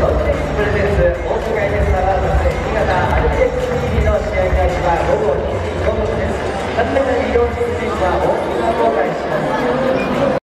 Okay.